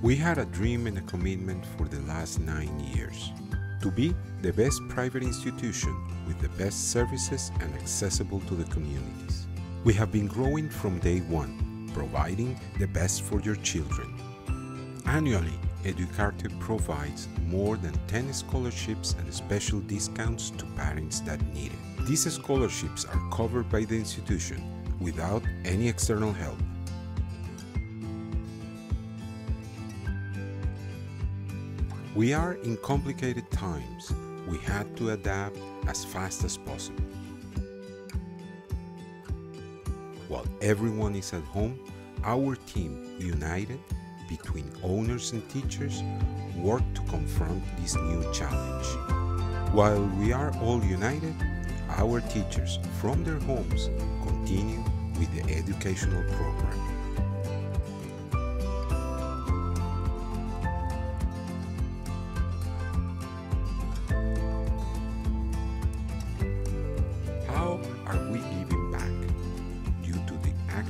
We had a dream and a commitment for the last nine years to be the best private institution with the best services and accessible to the communities. We have been growing from day one, providing the best for your children. Annually, Educarte provides more than 10 scholarships and special discounts to parents that need it. These scholarships are covered by the institution without any external help. We are in complicated times. We had to adapt as fast as possible. While everyone is at home, our team, united between owners and teachers, worked to confront this new challenge. While we are all united, our teachers from their homes continue with the educational program.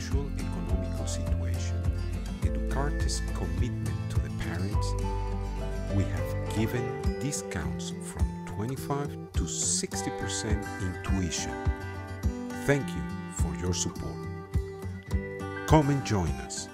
Actual economical situation, Educarte's commitment to the parents, we have given discounts from 25 to 60% in tuition. Thank you for your support. Come and join us.